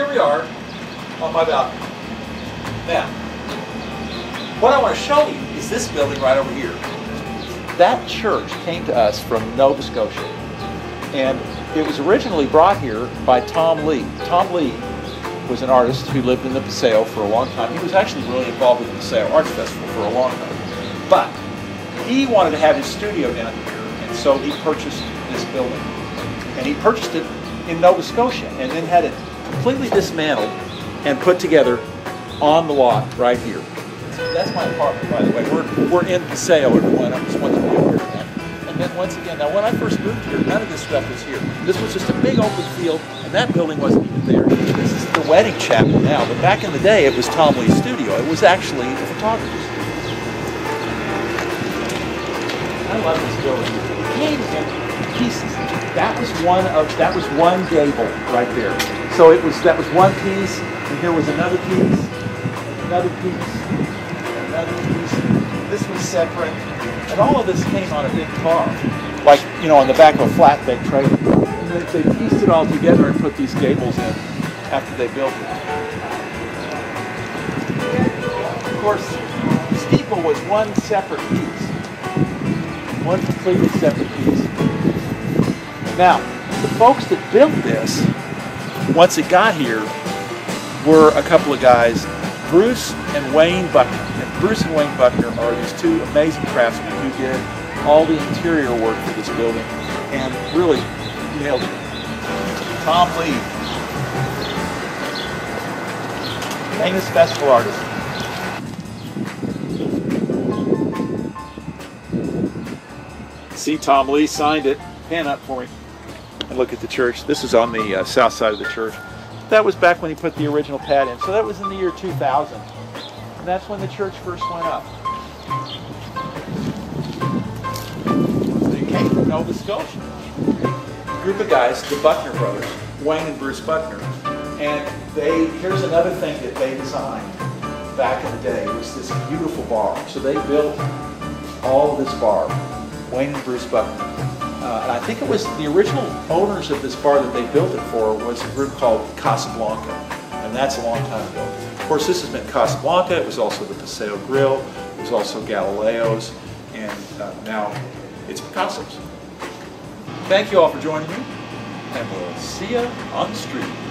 here we are on my balcony. Now, what I want to show you is this building right over here. That church came to us from Nova Scotia, and it was originally brought here by Tom Lee. Tom Lee was an artist who lived in the Paseo for a long time. He was actually really involved with the Paseo Arts Festival for a long time. But he wanted to have his studio down here, and so he purchased this building. And he purchased it in Nova Scotia and then had it completely dismantled and put together on the lot right here. That's my apartment, by the way. We're, we're in Paseo, everyone. I just want to be aware of that. And then once again, now when I first moved here, none of this stuff was here. This was just a big open field, and that building wasn't even there. This is the wedding chapel now, but back in the day, it was Tom Lee's studio. It was actually the photographer's studio. I love this building. Pieces. That was one of that was one gable right there. So it was that was one piece, and here was another piece, another piece, another piece. This was separate, and all of this came on a big car, like you know, on the back of a flatbed trailer. And they, they pieced it all together and put these gables in after they built it. Of course, steeple was one separate piece, one completely separate piece. Now, the folks that built this, once it got here, were a couple of guys, Bruce and Wayne Buckner. And Bruce and Wayne Buckner are these two amazing craftsmen who did all the interior work for this building and really nailed it. Tom Lee, famous festival artist. See, Tom Lee signed it. Pan up for me and look at the church. This is on the uh, south side of the church. That was back when he put the original pad in. So that was in the year 2000. And that's when the church first went up. They came from Nova Scotia. A group of guys, the Buckner brothers, Wayne and Bruce Buckner. And they here's another thing that they designed back in the day. Was this beautiful bar. So they built all of this bar. Wayne and Bruce Buckner. Uh, and I think it was the original owners of this bar that they built it for was a group called Casablanca, and that's a long time ago. Of course, this has been Casablanca. It was also the Paseo Grill. It was also Galileo's, and uh, now it's Picasso's. Thank you all for joining me, and we'll see you on the street.